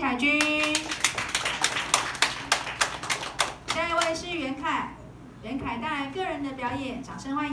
凯君。下一位是袁凯，袁凯带来个人的表演，掌声欢迎。